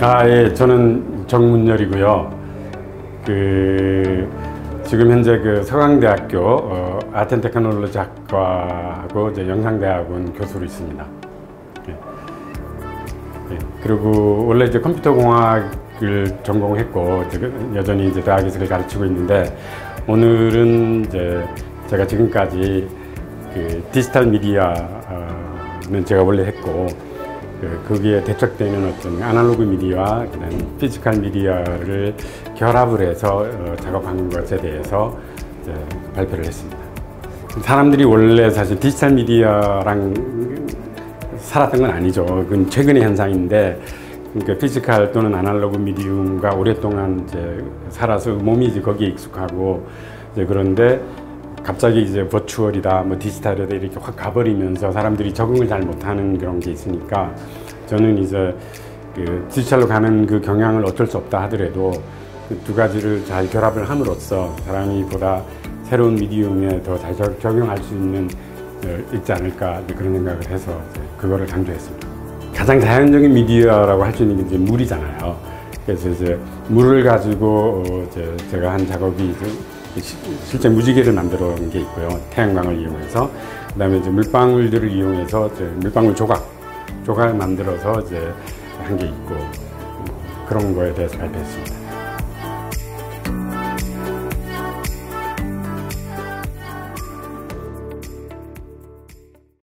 아, 예, 저는 정문열이고요. 그 지금 현재 그 서강대학교 어, 아트앤테크놀로지 학과하고 영상대학원 교수로 있습니다. 예. 예, 그리고 원래 이제 컴퓨터 공학을 전공했고 지금 여전히 이제 대학에서 가르치고 있는데 오늘은 이제 제가 지금까지 그 디지털 미디어는 제가 원래 했고 그 거기에 대척되는 어떤 아날로그 미디어와 그다음 physical 미디어를 결합을 해서 어, 작업한 것에 대해서 발표를 했습니다. 사람들이 원래 사실 디지털 미디어랑 살았던 건 아니죠. 그건 최근의 현상인데 그러니까 physical 또는 아날로그 medium과 오랫동안 이제 살아서 몸이 이제 거기에 익숙하고 이제 그런데 갑자기 이제 virtual이다, 뭐 디지털이다 이렇게 확 가버리면서 사람들이 적응을 잘 못하는 그런 게 있으니까 저는 이제 그 디지털로 가는 그 경향을 어쩔 수 없다 하더라도 그 두 가지를 잘 결합을 함으로써 사람이 보다 새로운 미디움에 더 잘 적용할 수 있는 어, 있지 않을까 그런 생각을 해서 그거를 강조했습니다. 가장 자연적인 미디어라고 할 수 있는 게 이제 물이잖아요. 그래서 이제 물을 가지고 어, 이제 제가 한 작업이 실제 무지개를 만들어 놓은 게 있고요. 태양광을 이용해서. 그 다음에 이제 물방울들을 이용해서 이제 물방울 조각, 조각을 만들어서 이제 한 게 있고, 그런 거에 대해서 발표했습니다.